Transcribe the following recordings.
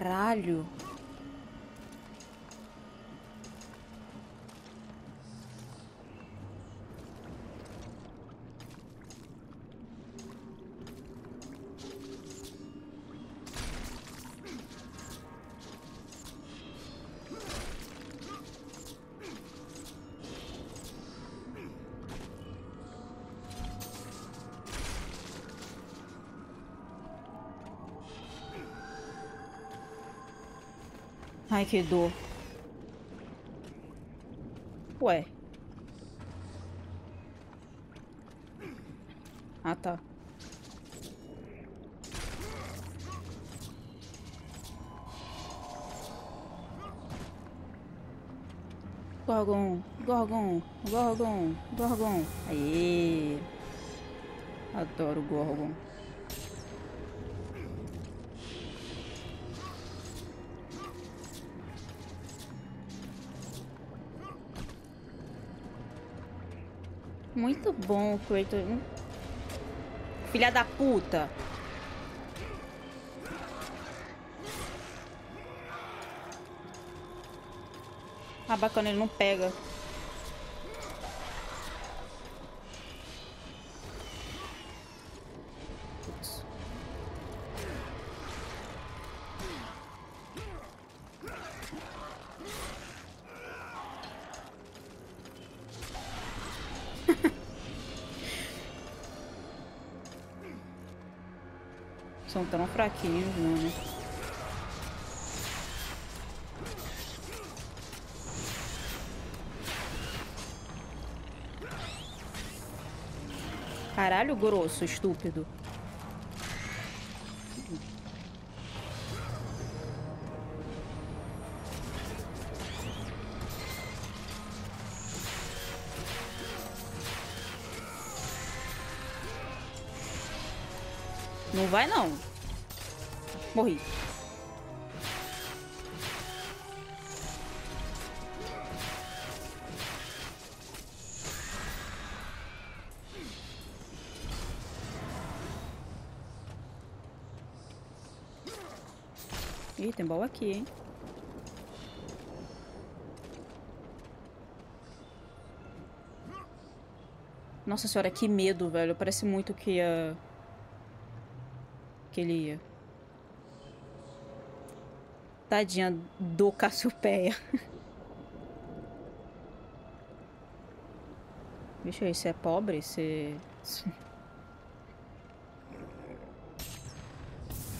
Caralho. Ai, que. Ué. Ah, tá. Gorgon, Gorgon, Gorgon, Gorgon. Aê! Adoro Gorgon. Muito bom, Kratos. Filha da puta. Ah, bacana, ele não pega. Fraquinhos, né? Caralho, grosso, estúpido. Não vai, não. Morri. Ih, tem baú aqui, hein? Nossa senhora, que medo, velho. Parece muito que ia... Que ele ia. Tadinha do Cassiopeia. Ver se é pobre, se...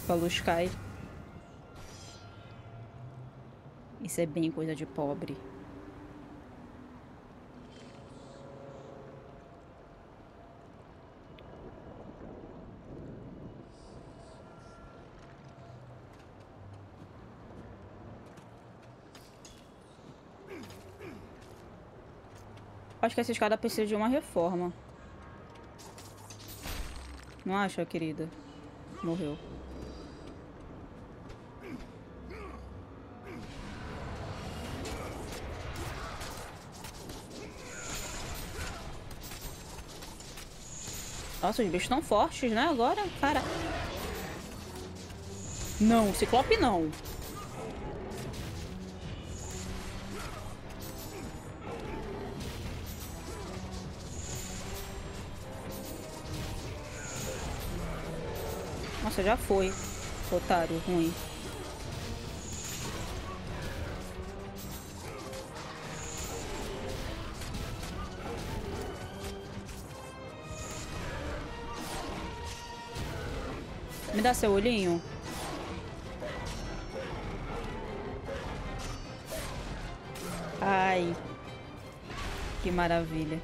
A luz cai. Isso é bem coisa de pobre. Acho que essa escada precisa de uma reforma. Não acha, querida? Morreu. Nossa, os bichos estão fortes, né? Agora, cara. Não, Ciclope não. Nossa, já foi. Otário ruim. Me dá seu olhinho. Ai. Que maravilha.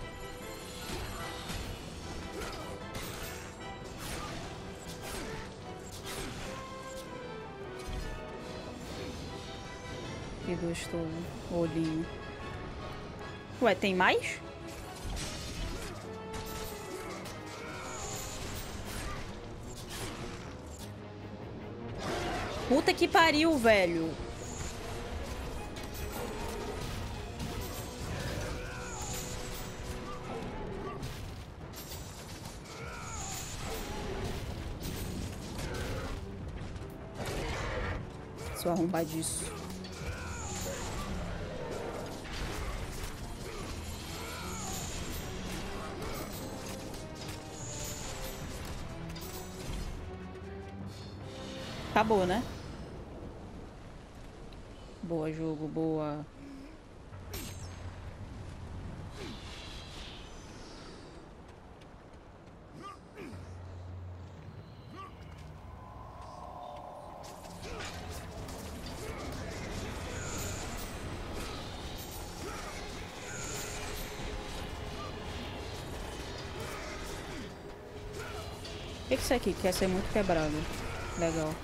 Que gostoso. Olhinho. Ué, tem mais? Puta que pariu, velho. Seu arrombadiço. Acabou, né? Boa, jogo, boa. O que é isso aqui? Quer ser muito quebrado. Legal.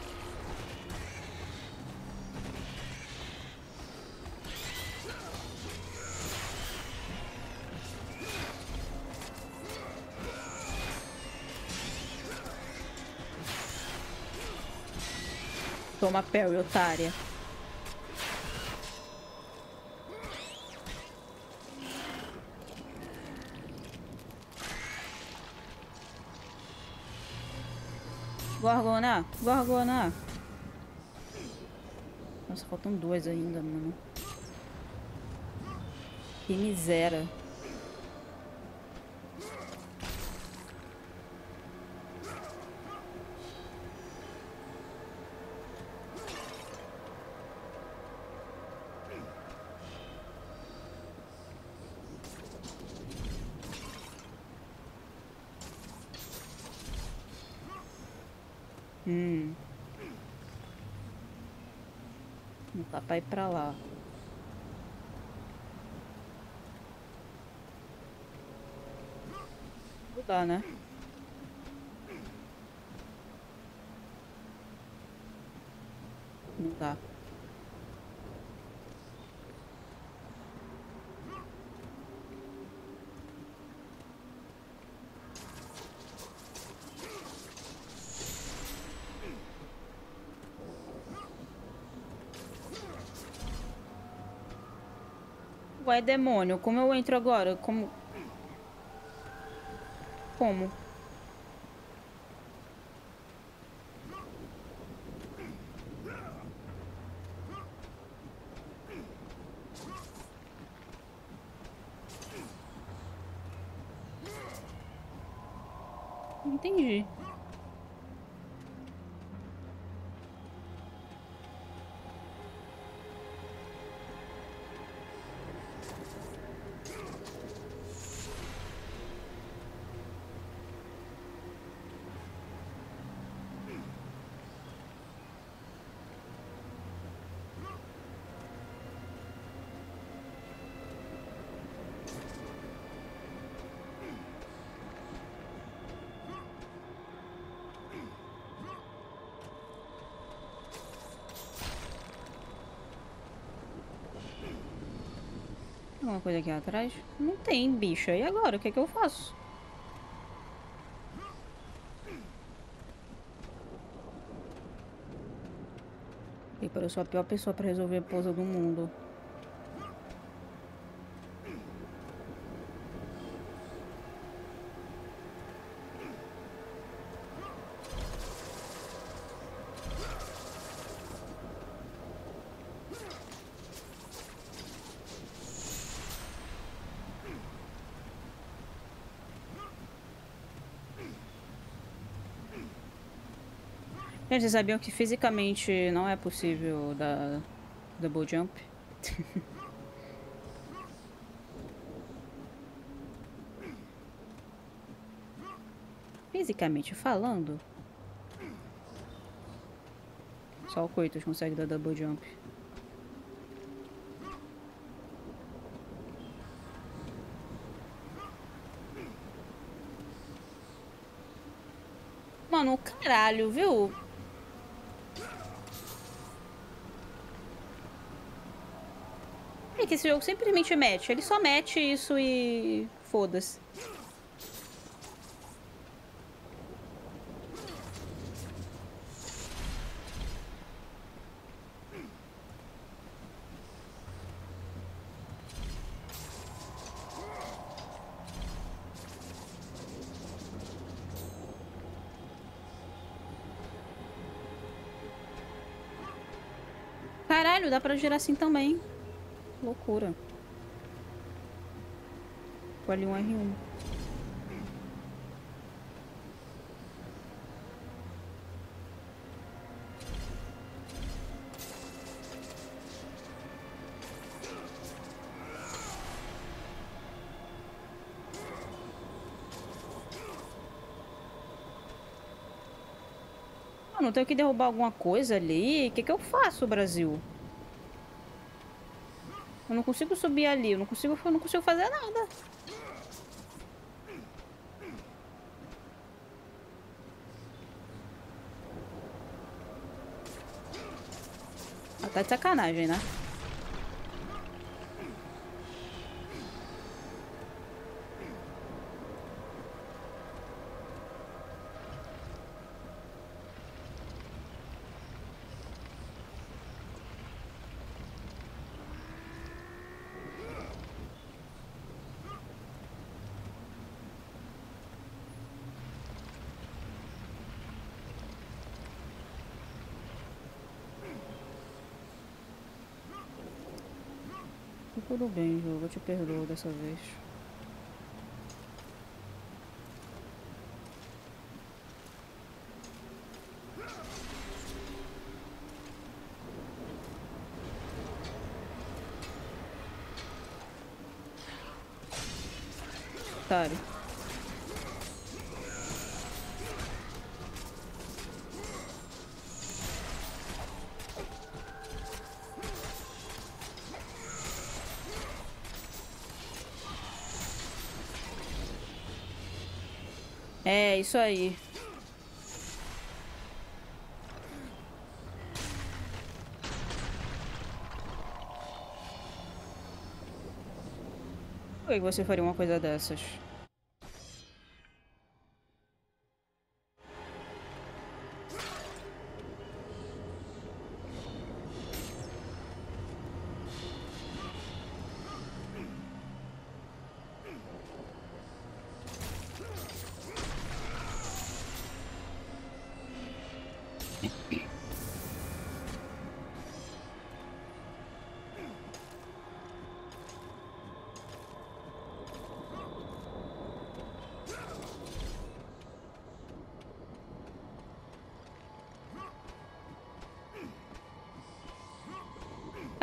Toma Perry, otária. Gorgona, Gorgona. Nossa, faltam duas ainda, mano. Que miséria. Hum. Não dá pra ir pra lá. Não dá, né? Não dá. Ué, demônio, como eu entro agora? Como... Como? Entendi. Tem alguma coisa aqui atrás? Não tem, bicho. E agora? O que é que eu faço? Eu sou a pior pessoa pra resolver a pousa do mundo. Vocês sabiam que fisicamente não é possível dar double jump? fisicamente falando, só o Coitos consegue dar double jump. Mano, caralho, viu? que esse jogo simplesmente mete. Ele só mete isso e... Foda-se. Caralho, dá pra girar assim também. Loucura. Ficou ali um R1. Mano, eu tenho que derrubar alguma coisa ali. O que, que eu faço, Brasil? Eu não consigo subir ali. Eu não consigo, eu não consigo fazer nada. Tá de sacanagem, né? Tudo bem, jogo, eu te perdoo dessa vez. Otário. É, isso aí. Por que você faria uma coisa dessas?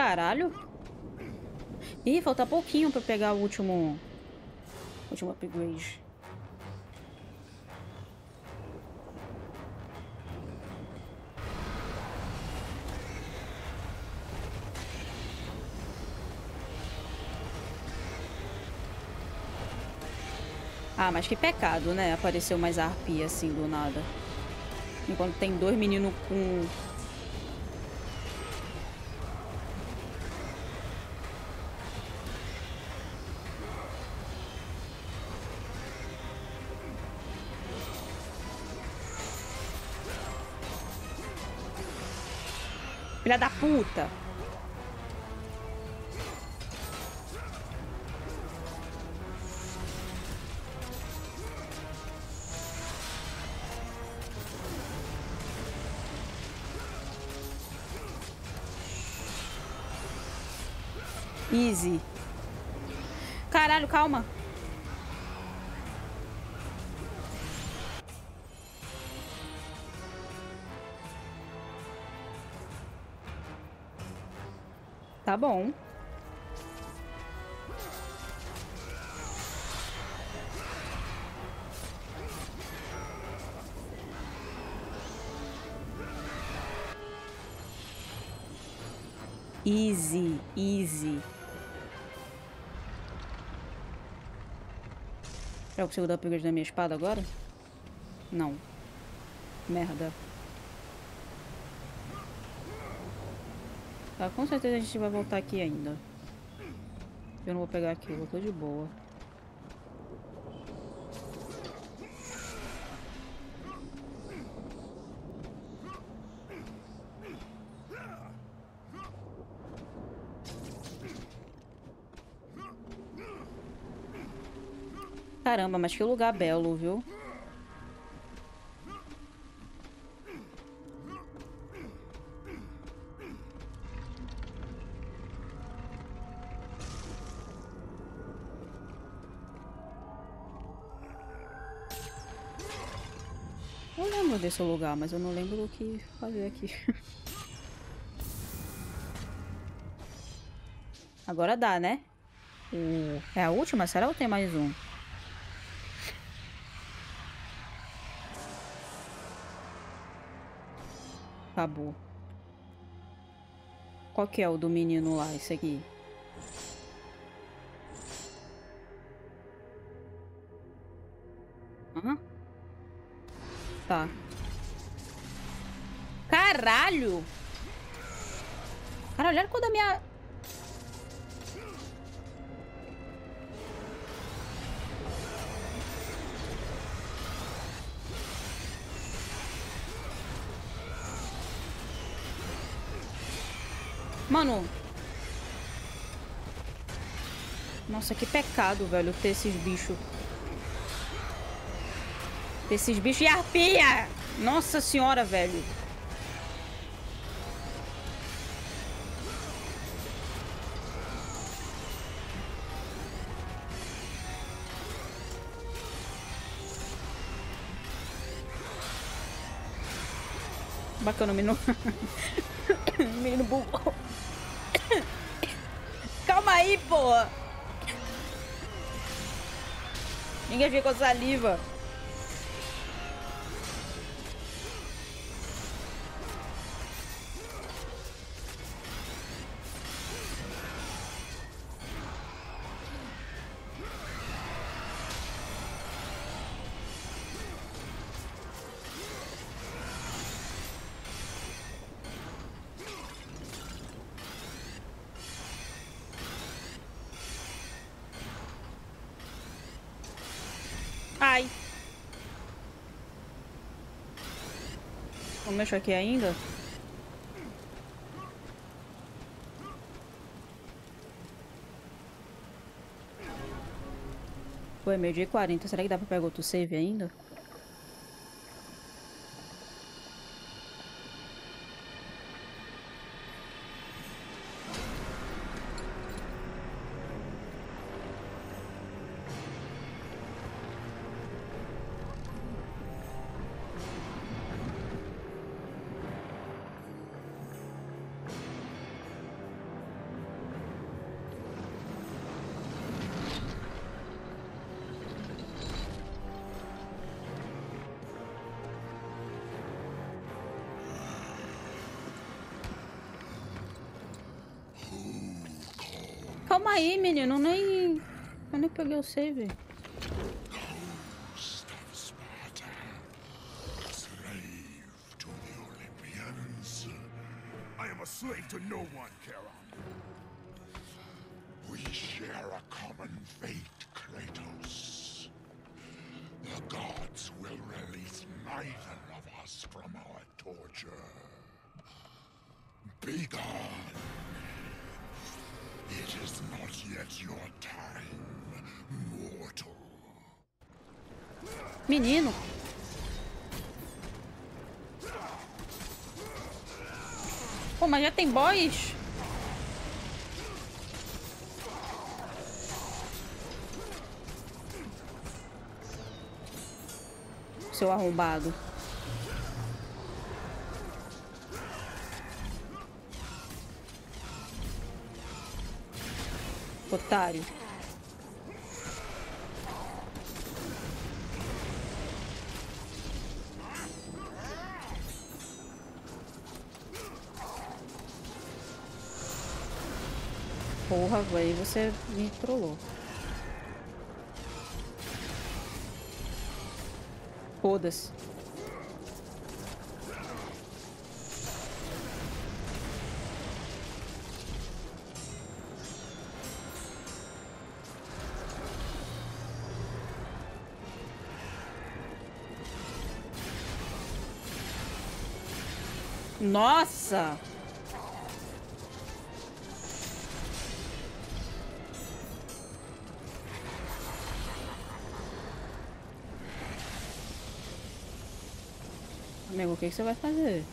Caralho. Ih, falta pouquinho pra pegar o último... Último upgrade. Ah, mas que pecado, né? Apareceu mais arpia assim do nada. Enquanto tem dois meninos com Filha da puta. Easy. Caralho, calma. Tá bom. Easy, easy. Eu consigo dar upgrade na minha espada agora? Não. Merda. Tá, com certeza a gente vai voltar aqui ainda. Eu não vou pegar aquilo, eu tô de boa. Caramba, mas que lugar belo, viu? Lembro desse lugar, mas eu não lembro o que fazer aqui. Agora dá, né? É a última? Será ou tem mais um? Acabou. Qual que é o do menino lá? Esse aqui. Tá. Caralho! Caralho, olha quando a minha... Mano. Nossa, que pecado, velho, ter esses bichos. Esses bichos e arpia! Nossa senhora, velho. Bacana, menino. menino burro. Calma aí, porra. Ninguém ficou saliva. Mexo aqui ainda? Foi meio dia e 40. Será que dá pra pegar outro save ainda? Calma aí, menino. Nem... Eu nem peguei o save. slave to no one, Charon. We share a common fate, Kratos. The gods will release neither of us from our torture. Be gone. It is not yet your time, mortal. Menino. Pô, mas já tem boys? Seu arrombado. Otário. Porra, aí você me trollou. Foda-se. Nossa! Amigo, o que, que você vai fazer?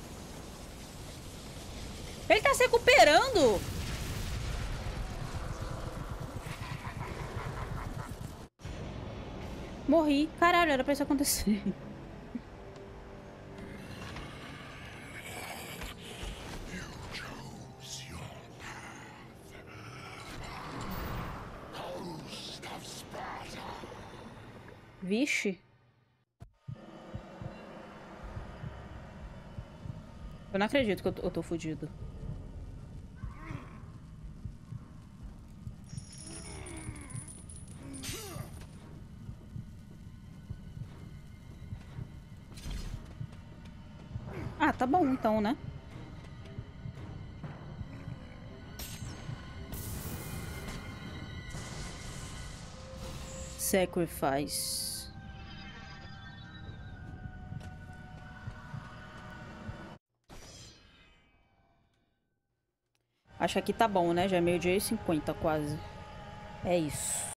Ele tá se recuperando! Morri. Caralho, era pra isso acontecer. Eu não acredito que eu tô, eu tô fudido. Ah, tá bom então, né? Sacrifice. Acho que aqui tá bom, né? Já é meio dia e cinquenta quase. É isso.